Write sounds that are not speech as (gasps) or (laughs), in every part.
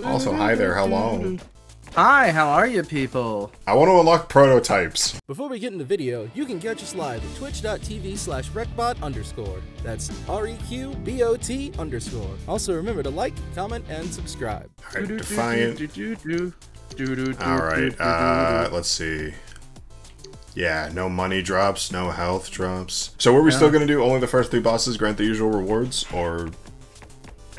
Also, hi there, hello. Hi, how are you people? I want to unlock prototypes. Before we get into the video, you can catch us live at twitch.tv slash reqbot underscore. That's R-E-Q-B-O-T underscore. Also remember to like, comment, and subscribe. Alright, Defiant. Alright, uh, let's see. Yeah, no money drops, no health drops. So were we still gonna do only the first three bosses grant the usual rewards, or...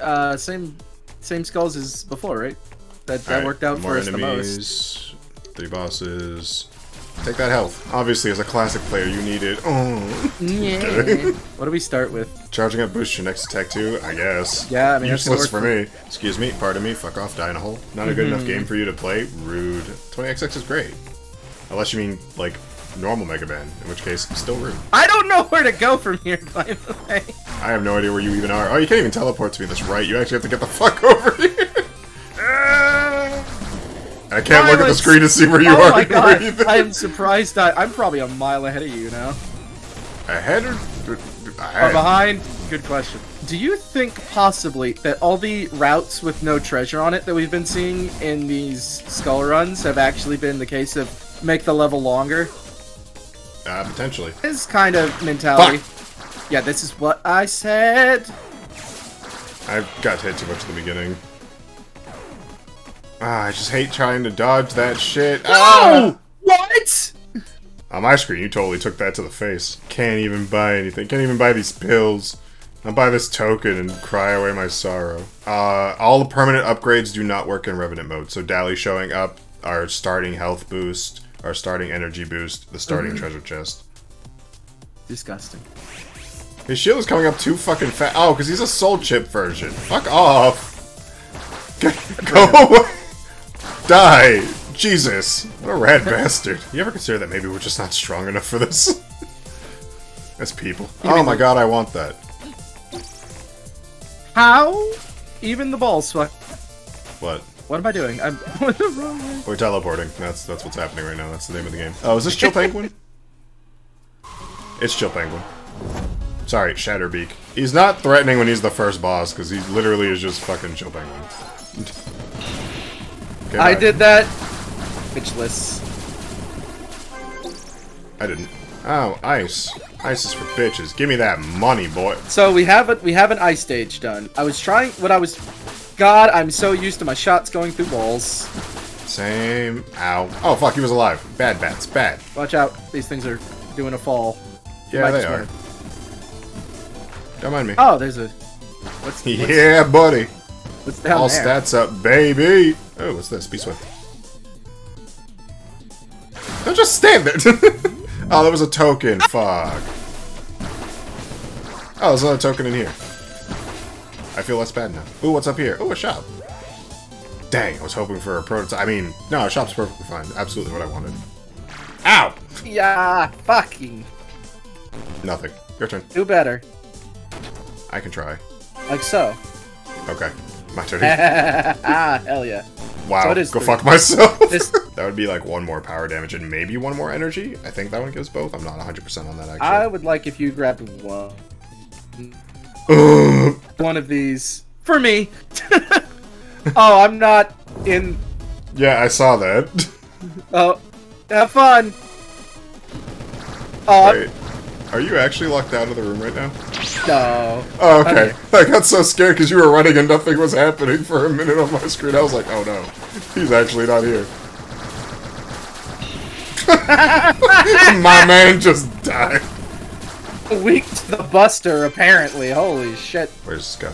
Uh, same, same skulls as before, right? That, that Alright, worked out for us enemies, the most. Three bosses. Take that health. Obviously, as a classic player, you need it. Oh. Yeah. (laughs) what do we start with? Charging up boosts your next attack too, I guess. Yeah, I mean, Useless for me. Excuse me, pardon me, fuck off, die in a hole. Not a good enough mm-hmm. game for you to play? Rude. 20XX is great. Unless you mean, like, normal Mega Man, in which case, still room. I don't know where to go from here, by the way. I have no idea where you even are. Oh, you can't even teleport to me this right. You actually have to get the fuck (laughs) over here. I can't look at the screen to see where you oh are. my (laughs) god. I am surprised. I'm probably a mile ahead of you now. Ahead or... Or behind? Good question. Do you think possibly that all the routes with no treasure on it that we've been seeing in these skull runs have actually been the case of make the level longer? Uh, potentially. This kind of mentality. Yeah, this is what I said. I got hit too much at the beginning. Ah, I just hate trying to dodge that shit. Ah! Oh! What? On my screen, you totally took that to the face. Can't even buy anything. Can't even buy these pills. I'll buy this token and cry away my sorrow. Uh, all the permanent upgrades do not work in Revenant mode. So Dally showing up, our starting health boost, our starting energy boost, the starting mm-hmm. treasure chest. Disgusting. His shield is coming up too fucking fast. Oh, because he's a soul chip version. Fuck off. (laughs) Go away. Die. Jesus. What a rad bastard. You ever consider that maybe we're just not strong enough for this? (laughs) As people. Oh my god, I want that. How? Even the balls sweat. What? What am I doing? I'm (laughs) the wrong way. We're teleporting. That's that's what's happening right now. That's the name of the game. Oh, is this Chill Penguin? it's Chill Penguin. Sorry, Shatterbeak. He's not threatening when he's the first boss, because he literally is just fucking Chill Penguin. Okay, I did that. Bitchless. I didn't. Oh, ice. Ice is for bitches. Give me that money, boy. So we have a, we have an ice stage done. I was trying what I was. God, I'm so used to my shots going through walls. Same. Ow. Oh, fuck, he was alive. Bad bats. Bad. Watch out, these things are doing a fall. Yeah, they are. wanna- Don't mind me. Oh, there's a. What's, (laughs) what's, yeah, buddy. what's down All there? stats up, baby. Oh, what's this? Be swift. Don't just stand there. (laughs) oh, that was a token. Fuck. Oh, there's another token in here. I feel less bad now. Ooh, what's up here? Ooh, a shop. Dang, I was hoping for a prototype. I mean, no, a shop's perfectly fine. Absolutely what I wanted. Ow! Yeah, fucking. Nothing. Your turn. Do better. I can try. Like so. Okay. My turn. (laughs) ah, hell yeah. Wow, So it is go three. fuck myself. This- (laughs) that would be like one more power damage and maybe one more energy. I think that one gives both. I'm not 100% on that actually. I would like if you grabbed one. One of these for me. (laughs) oh, I'm not in. yeah, I saw that. Oh, have fun. Oh, I'm- Wait, are you actually locked out of the room right now? no. Oh, okay. Okay. I got so scared because you were running and nothing was happening for a minute on my screen. I was like, oh no, he's actually not here. (laughs) (laughs) my man just died. (laughs) Weak to the Buster, apparently. Holy shit. Where's this go?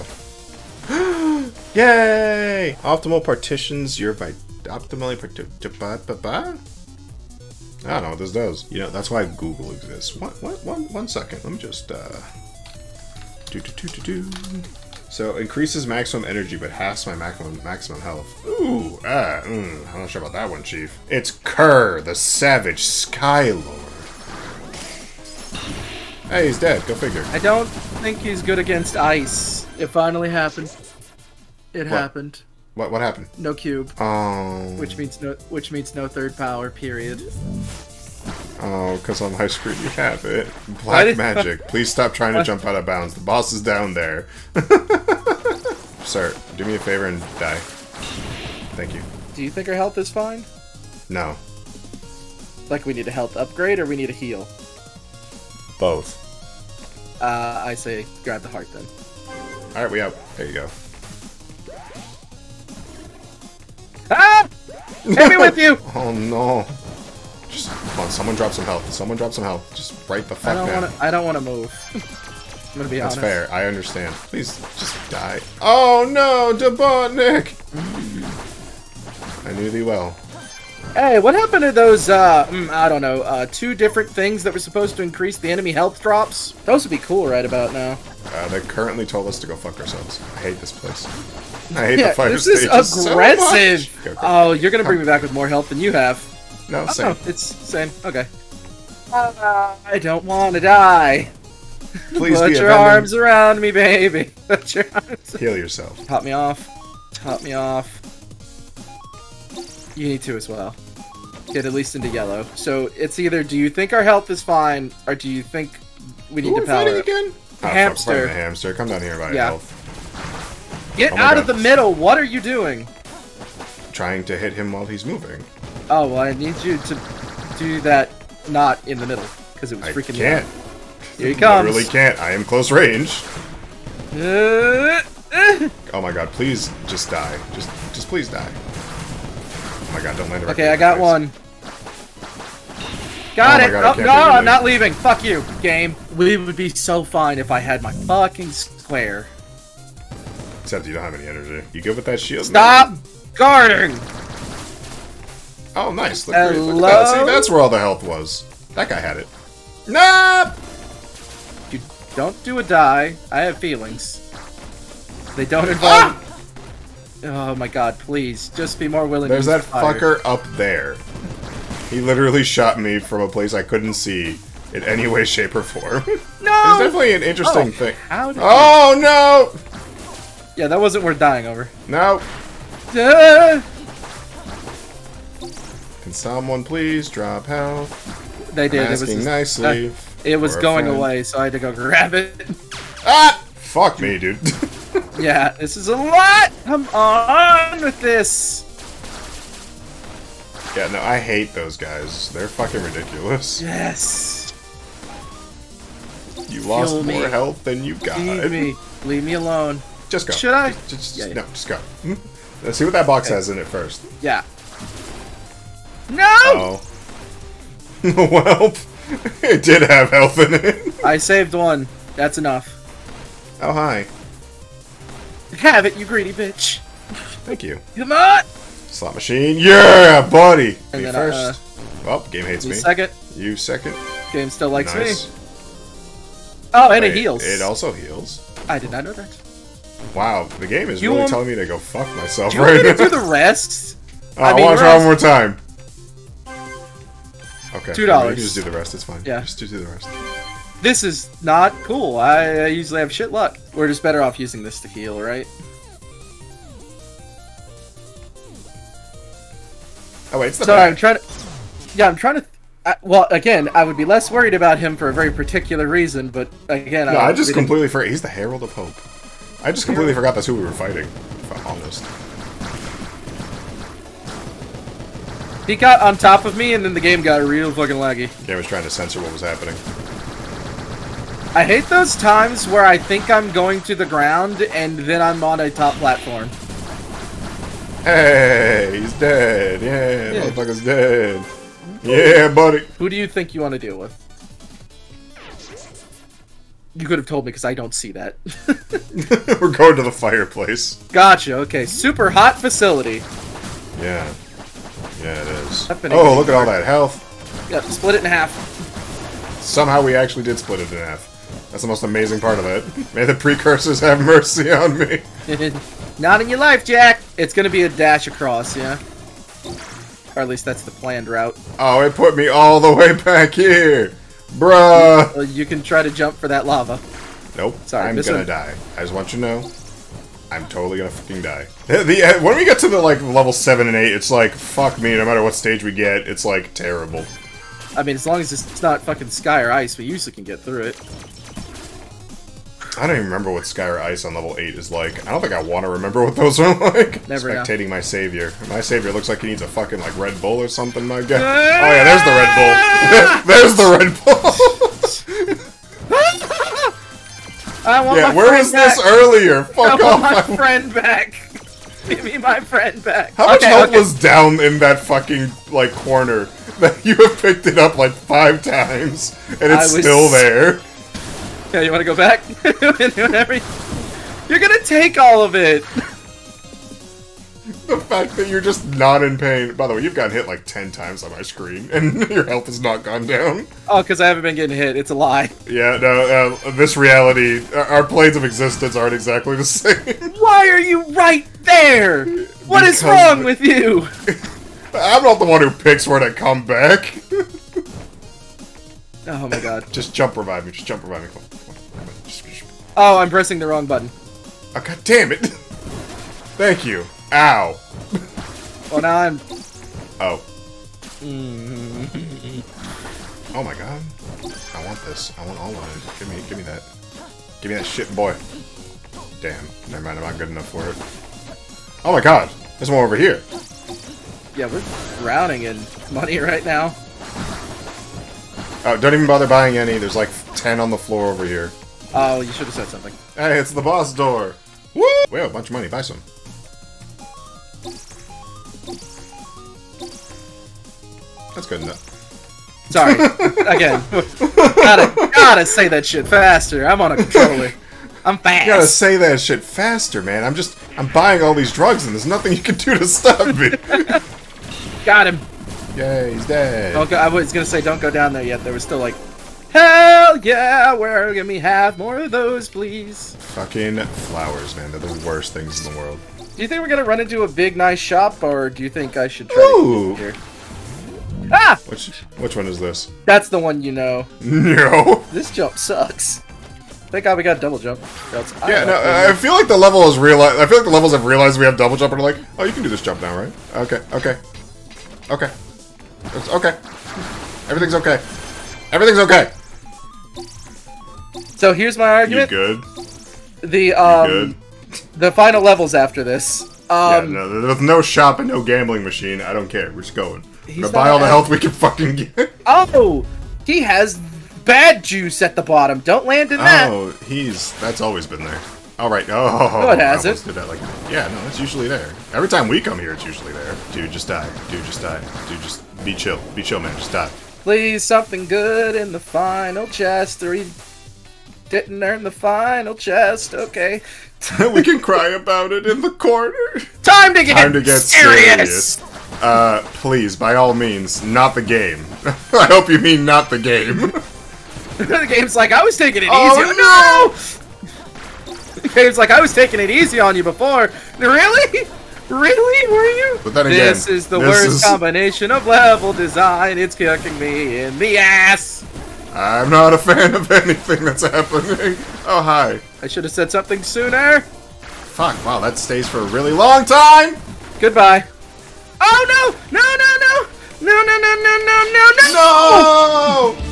(gasps) Yay! Optimal partitions, you're by optimally parti- ba- ba- ba? I don't know what this does. You know, that's why Google exists. One, one, one, one second. Let me just, uh... Do, do, do, do, do. So, increases maximum energy, but halves my maximum maximum health. Ooh, ah, mm, I'm not sure about that one, Chief. It's Kerr, the Savage Skylord. Hey, he's dead. Go figure. I don't think he's good against ice. It finally happened. It happened. What, what happened? No cube, Oh. which means no, which means no third power. Period. Oh, because on my screen you have it. (laughs) Black magic. Please stop trying to jump out of bounds. The boss is down there. (laughs) Sir, do me a favor and die. Thank you. Do you think our health is fine? No. Like we need a health upgrade or we need a heal? Both. Uh, I say grab the heart then. Alright, we out. There you go. Ah! Hit me with (laughs) you! Oh no. Just come on, someone drop some health. Someone drop some health. Just right the I fuck don't now. want to. I don't want to move. (laughs) I'm gonna be That's honest. fair. I understand. Please just die. Oh no, Dbotnik! I knew thee well. Hey, what happened to those? Uh, mm, I don't know. Uh, two different things that were supposed to increase the enemy health drops. Those would be cool right about now. Uh, they currently told us to go fuck ourselves. I hate this place. I hate Yeah, the fire this is stages so aggressive. much. Go, go. oh, you're gonna bring me back with more health than you have. no, Oh, same. no, it's same. Okay. Uh, I don't want to die. Please Put be a your venom. arms around me, baby. (laughs) Put your arms. Heal yourself. Top me off. Top me off. You need to as well. Get at least into yellow. So it's either do you think our health is fine, or do you think we need Who are to we power fighting again? Oh, Hamster. the hamster. Come down here by Yeah. health. Get Oh out God. of the middle. What are you doing? Trying to hit him while he's moving. Oh, well, I need you to do that not in the middle because it was I freaking me can't. out. Here he comes. Literally can't. I am close range. Uh, uh. Oh my god, please just die. Just just please die. Oh my god, don't land directly Okay, I got one. Got Oh it. God, oh, no, I'm not leaving. Fuck you, game. We would be so fine if I had my fucking square. Except you don't have any energy. You good with that shield? Stop man? guarding. Oh, nice. Look, great. Look at that. See, that's where all the health was. That guy had it. No! You don't do a die. I have feelings. They don't involve. Ah! Oh my god, please. Just be more willing There's that fucker up there. He literally shot me from a place I couldn't see in any way, shape, or form. (laughs) No! It's definitely an interesting Oh, thing. Oh no! Yeah, that wasn't worth dying over. No! Ah! Can someone please drop health? They did. I'm it was asking just- nicely. uh, it was going away, so I had to go grab it. Ah! Fuck me, dude. (laughs) yeah, this is a lot. Come on with this. yeah, no, I hate those guys. They're fucking ridiculous. Yes. You lost me. more health than you got. Leave me. Leave me alone. Just go. Should I? Just, just- Yeah, yeah. No, just go. (laughs) Let's see what that box has in it first. Yeah. No! Oh. (laughs) well, (laughs) it did have health in it. I saved one. That's enough. Oh, hi. Have it, you greedy bitch. Thank you. Come on. Slot machine. Yeah, buddy. And me then, uh, first. well, game hates Me second. You second. Game still likes nice. me. Oh, and it heals. It also heals. I did not know that. Wow, the game is You really want- telling me to go fuck myself Do you right now. do the rest? Oh, (laughs) I I mean, want to try one more time. Okay. Two You dollars. can just do the rest. It's fine. Yeah. Just do the rest. This is not cool. I, I usually have shit luck. We're just better off using this to heal, right? Oh wait, it's the Sorry, I'm trying to. Yeah, I'm trying to. I, well, again, I would be less worried about him for a very particular reason, but again, No, I just completely forgot. He's the Herald of Hope. I just completely forgot that's who we were fighting. If I'm honest. He got on top of me, and then the game got real fucking laggy. The game was trying to censor what was happening. I hate those times where I think I'm going to the ground, and then I'm on a top platform. Hey, he's dead. Yeah, Yeah. motherfucker's dead. Yeah, buddy. Who do you think you want to deal with? You could have told me because I don't see that. (laughs) we're going to the fireplace. gotcha. Okay, super hot facility. Yeah. Yeah, it is. Oh, look at all that health. Yep, split it in half. Somehow we actually did split it in half. That's the most amazing part of it. May the precursors have mercy on me. (laughs) Not in your life, Jack. It's gonna be a dash across, yeah. Or at least that's the planned route. Oh, it put me all the way back here. Bruh. Well, you can try to jump for that lava. Nope. Sorry, I'm gonna one- die. I just want you to know. I'm totally gonna fucking die. The, the uh, when we get to the like level seven and eight, it's like fuck me. No matter what stage we get, it's like terrible. I mean, as long as it's not fucking sky or ice, we usually can get through it. I don't even remember what Sky or Ice on level 8 is like. I don't think I want to remember what those (laughs) are like. Never know. Spectating my savior. My savior looks like he needs a fucking like Red Bull or something, my guy. Oh yeah, there's the Red Bull. (laughs) there's the Red Bull. (laughs) I want yeah, my where was back. this earlier? Fuck I want my friend back. Give me my friend back. How much Okay, health okay. was down in that fucking like corner that you have picked it up like five times and it's still there? Yeah, you want to go back? (laughs) You're gonna take all of it. (laughs) The fact that you're just not in pain. By the way, you've gotten hit like ten times on my screen, (laughs) and your health has not gone down. Oh, because I haven't been getting hit. It's a lie. Yeah, no, uh, this reality, our- planes of existence aren't exactly the same. Why are you right there? What is Because- wrong with you? I'm not the one who picks where to come back. Oh my god. just jump revive me, just jump revive me. Come on, come on. Just- just- Oh, I'm pressing the wrong button. Oh, god damn it! (laughs) Thank you. Ow. Well, now I'm. Oh. Mm-hmm. oh my god. I want this. I want all of it. Give me, give me that. Give me that shit, boy. Damn. Never mind. I'm not good enough for it. Oh my god. There's one over here. Yeah, we're drowning in money right now. Oh, don't even bother buying any. There's like 10 on the floor over here. Oh, you should have said something. Hey, it's the boss door. Woo! We have a bunch of money. Buy some. That's good enough. Sorry. (laughs) Again. gotta, gotta say that shit faster. I'm on a controller. I'm fast. You gotta say that shit faster, man. I'm just, I'm buying all these drugs and there's nothing you can do to stop me. (laughs) Got him. Yay, he's dead. Don't go, I was gonna say don't go down there yet. There was still like, hell yeah, where can we have more of those, please? Fucking flowers, man. They're the worst things in the world. Do you think we're gonna run into a big nice shop, or do you think I should try to Ooh. get here? Ah, Which, which one is this? (laughs) that's the one you know. No. This jump sucks. Thank God we got double jump. else I Yeah, don't no. I feel like the level realized. I feel like the levels have realized we have double jump and are like, oh, you can do this jump now, right? Okay, okay, okay, it's okay. Everything's okay. Everything's okay. So here's my argument. You argument. good? The um good? the final levels after this. Yeah, Um no, with no shop and no gambling machine, I don't care. We're just going. We're gonna buy all the health we can fucking get. (laughs) Oh he has bad juice at the bottom. Don't land in that. Oh, he's that's always been there. All right. Oh, No, it hasn't. almost Did that like yeah, no, it's usually there. Every time we come here, it's usually there. Dude, just die. Dude, just die. Dude, just be chill. Be chill, man. Just die. Please something good in the final chest. Or he didn't earn the final chest. Okay. (laughs) we can cry about it in the corner. Time to get, Time to get serious. serious. Uh, please, by all means, not the game. (laughs) I hope you mean not the game. (laughs) the game's like I was taking it Oh, easy. no! The game's like I was taking it easy on you before. Really? Really? Were you? But then again, this is the this worst is... combination of level design. It's kicking me in the ass. I'm not a fan of anything that's happening. Oh, hi. I should have said something sooner. Fuck, wow, that stays for a really long time. Goodbye. Oh, no! No, no, no! No, no, no, no, no, no, no! No!